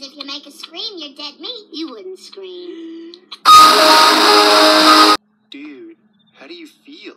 Because if you make a scream, you're dead meat. You wouldn't scream. Dude, how do you feel?